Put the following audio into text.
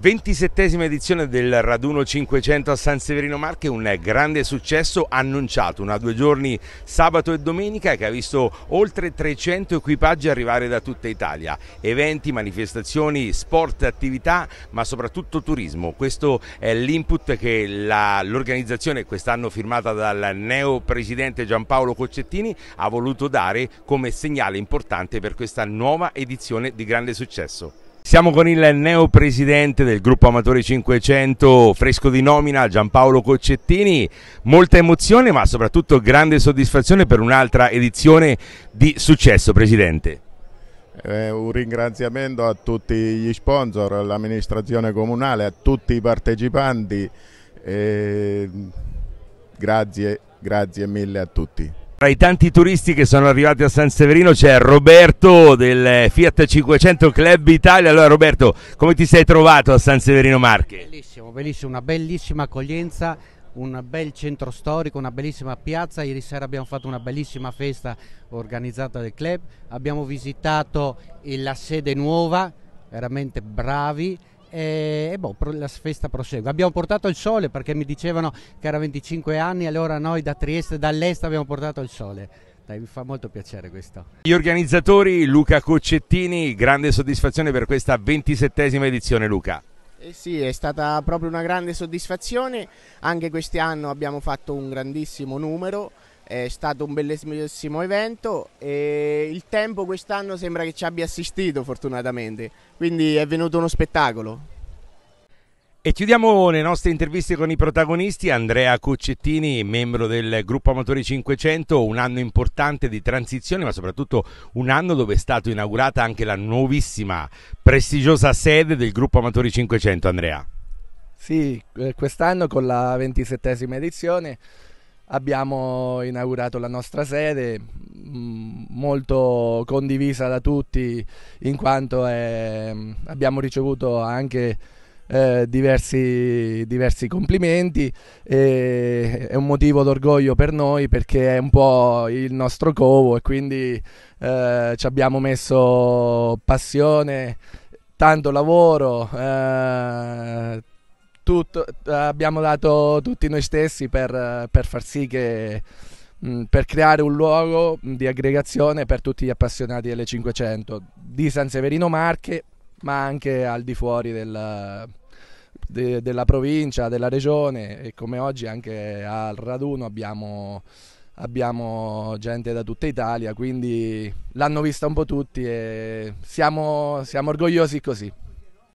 27esima edizione del Raduno 500 a San Severino Marche, un grande successo annunciato, una due giorni sabato e domenica che ha visto oltre 300 equipaggi arrivare da tutta Italia, eventi, manifestazioni, sport, attività, ma soprattutto turismo. Questo è l'input che l'organizzazione quest'anno firmata dal neo presidente Giampaolo Coccettini ha voluto dare come segnale importante per questa nuova edizione di grande successo. Siamo con il neo presidente del gruppo Amatori 500, fresco di nomina, Giampaolo Coccettini. Molta emozione, ma soprattutto grande soddisfazione per un'altra edizione di successo, presidente. Eh, un ringraziamento a tutti gli sponsor, all'amministrazione comunale, a tutti i partecipanti. Eh, grazie, grazie mille a tutti. Tra i tanti turisti che sono arrivati a San Severino c'è Roberto del Fiat 500 Club Italia. Allora Roberto, come ti sei trovato a San Severino Marche? Bellissimo, bellissimo, una bellissima accoglienza, un bel centro storico, una bellissima piazza. Ieri sera abbiamo fatto una bellissima festa organizzata dal club. Abbiamo visitato la sede nuova, veramente bravi e, e boh, la festa prosegue. Abbiamo portato il sole perché mi dicevano che era 25 anni, allora noi da Trieste, dall'est abbiamo portato il sole. Dai, mi fa molto piacere questo. Gli organizzatori, Luca Coccettini, grande soddisfazione per questa 27esima edizione, Luca. Eh sì, è stata proprio una grande soddisfazione, anche quest'anno abbiamo fatto un grandissimo numero, è stato un bellissimo evento e il tempo quest'anno sembra che ci abbia assistito fortunatamente, quindi è venuto uno spettacolo. E chiudiamo le nostre interviste con i protagonisti, Andrea Coccettini, membro del gruppo Amatori 500, un anno importante di transizione ma soprattutto un anno dove è stata inaugurata anche la nuovissima, prestigiosa sede del gruppo Amatori 500, Andrea. Sì, eh, quest'anno con la ventisettesima edizione abbiamo inaugurato la nostra sede mm, molto condivisa da tutti in quanto è, abbiamo ricevuto anche eh, diversi, diversi, complimenti e è un motivo d'orgoglio per noi perché è un po' il nostro covo e quindi eh, ci abbiamo messo passione tanto lavoro eh, tutto, abbiamo dato tutti noi stessi per, per far sì che per creare un luogo di aggregazione per tutti gli appassionati delle 500 di San Severino Marche ma anche al di fuori del, de, della provincia, della regione e come oggi anche al raduno abbiamo, abbiamo gente da tutta Italia quindi l'hanno vista un po' tutti e siamo, siamo orgogliosi così.